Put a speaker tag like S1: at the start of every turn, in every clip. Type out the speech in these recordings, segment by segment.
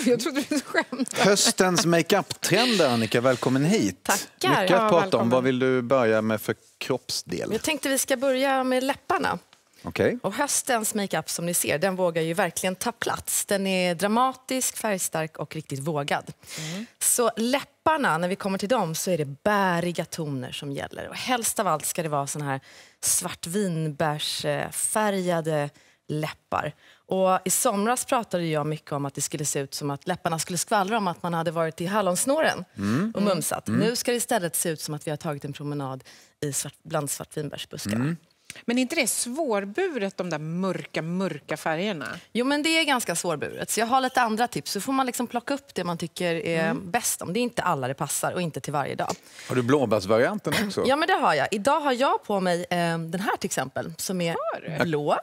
S1: Jag trodde du skämtade.
S2: Höstens makeup-trender, Annika. Välkommen hit.
S1: Tackar.
S2: Mycket
S1: Ja,
S2: att prata om. Vad vill du börja med för kroppsdel?
S1: Jag tänkte vi ska börja med läpparna.
S2: Okej.
S1: Och höstens makeup som ni ser, den vågar ju verkligen ta plats. Den är dramatisk, färgstark och riktigt vågad. Så läpparna, när vi kommer till dem så är det bäriga toner som gäller. Och helst av allt ska det vara såna här svartvinbärsfärgade läppar. Och I somras pratade jag mycket om att det skulle se ut som att läpparna skulle skvallra om att man hade varit i hallonsnåren och mumsat. Nu ska det istället se ut som att vi har tagit en promenad i svart, bland svartvinbärsbuskarna.
S3: Men är inte det svårburet, de där mörka, mörka färgerna?
S1: Jo, men det är ganska svårburet. Så jag har lite andra tips. Så får man liksom plocka upp det man tycker är bäst om. Det är inte alla det passar och inte till varje dag.
S2: Har du blåbärsvarianten också?
S1: Ja, men det har jag. Idag har jag på mig eh, den här till exempel, som är blå.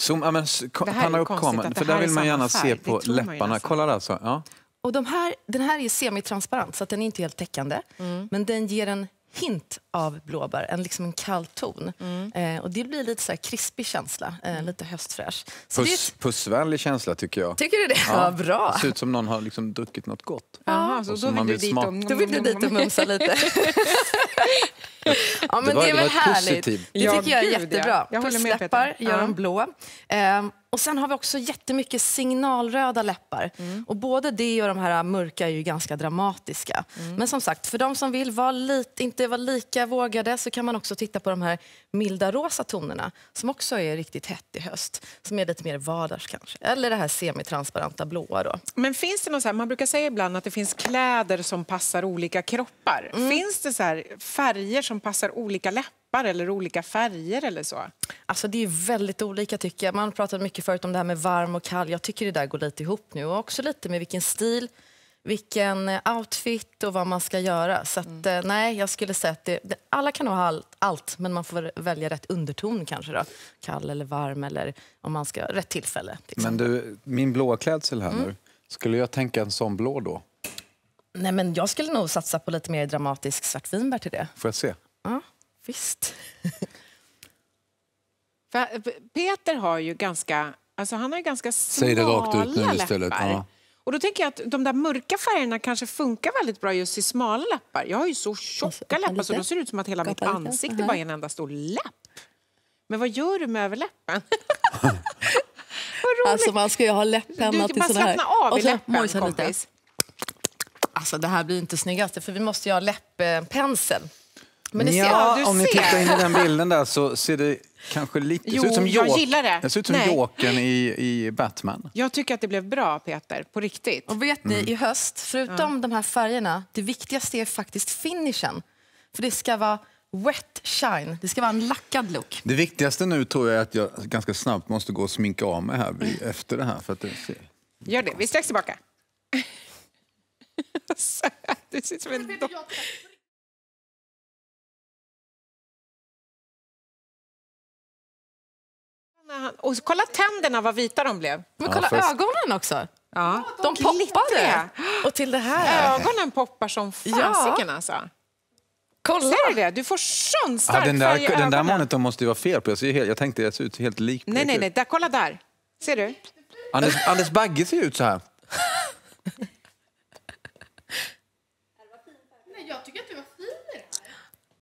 S2: Zoom, ja, men, panna upp kameran, för där vill man gärna
S3: färg.
S2: se på läpparna. Kolla där. Så. Ja.
S1: Och de här, den här är semitransparent, så att den är inte helt täckande. Men den ger en hint av blåbär, en, liksom en kall ton. Eh, och det blir lite så här krispig känsla, eh, lite höstfräsch. Så det är
S2: Puss,
S1: ett,
S2: pussvänlig känsla tycker jag.
S1: tycker du det? Ja, bra.
S2: Det ser ut som någon har liksom druckit något gott.
S3: Jaha, så då vill du
S2: vill
S3: dit och...
S1: Då vill du dit och mumsa lite. ja, men
S2: Det
S1: det,
S2: var-
S1: är
S2: det
S1: väl
S2: var
S1: härligt.
S2: positivt.
S1: Det
S3: Ja,
S1: tycker jag är
S3: ja.
S1: jättebra.
S3: Jag med,
S1: Pussläppar gör
S3: Ja.
S1: dem blå. Ehm, och sen har vi också jättemycket signalröda läppar.
S3: Mm.
S1: Och både det och de här mörka är ju ganska dramatiska.
S3: Mm.
S1: Men som sagt, för de som vill vara lite, inte vara lika vågade så kan man också titta på de här milda rosa tonerna som också är riktigt hett i höst. Som är lite mer vardags kanske. Eller det här semitransparenta blåa då.
S3: Men finns det något så här, man brukar säga ibland att det finns kläder som passar olika kroppar.
S1: Mm.
S3: Finns det så här färger som passar olika läppar eller olika färger eller så?
S1: Alltså det är väldigt olika tycker jag. Man har pratat mycket förut om det här med varm och kall. Jag tycker det där går lite ihop nu. Och också lite med vilken stil, vilken eh, outfit och vad man ska göra. Så att, eh, nej, jag skulle säga att det, det, alla kan nog ha allt, allt, men man får välja rätt underton kanske då. Kall eller varm eller om man ska, rätt tillfälle. till
S2: Men du, min blåa klädsel
S1: Mm.
S2: här nu. Skulle jag tänka en sån blå då?
S1: Nej, men jag skulle nog satsa på lite mer dramatisk svartvinbär till det.
S2: Får jag se?
S1: Visst.
S3: För eh, Peter har ju ganska, alltså han har ju ganska smala
S2: Säg det rakt ut nu istället,
S3: läppar.
S2: ja.
S3: Och då tänker jag att de där mörka färgerna kanske funkar väldigt bra just i smala läppar. Jag har ju så tjocka
S1: öppna
S3: läppar så då ser ut som att hela mitt ansikte bara är en enda stor läpp. Men vad gör du med överläppen? vad roligt!
S1: Alltså man ska ju ha läpparna
S3: du
S1: till såna här.
S3: av i
S1: Och så
S3: läppen,
S1: lite. Alltså det här blir inte snyggaste för vi måste ju ha läpppensel. Men det ser
S2: ja,
S3: du
S2: om ni
S3: ser.
S2: tittar in i den bilden där så ser det kanske lite
S3: Jo,
S2: ser ut som
S3: jag gillar det.
S2: Det ser ut som. Jokern i, i Batman.
S3: Jag tycker att det blev bra, Peter. På riktigt.
S1: Och vet ni, i höst, förutom de här färgerna, det viktigaste är faktiskt finishen. För det ska vara wet shine, det ska vara en lackad look.
S2: Det viktigaste nu tror jag är att jag ganska snabbt måste gå och sminka av mig här efter det här. För att det ser...
S3: Gör det. Vi är strax tillbaka. Du ser ut som en dock. Och kolla tänderna, vad vita de blev.
S1: Men
S2: Ja,
S1: kolla
S2: först-
S1: ögonen också.
S3: Ja,
S1: De poppade.
S3: glittriga.
S1: Och till det här.
S3: Ögonen poppar som
S1: Ja.
S3: fasiken alltså.
S1: Kolla!
S3: Ser du det? Du får sån stark
S2: Ja, den
S3: färg i
S2: där, den där monitorn måste ju vara fel på. Jag, ser helt, jag tänkte att jag ser ut helt lik.
S3: Nej, nej, nej. Där, kolla där. Ser du?
S2: Anders, Anders Bagge ser ut så här.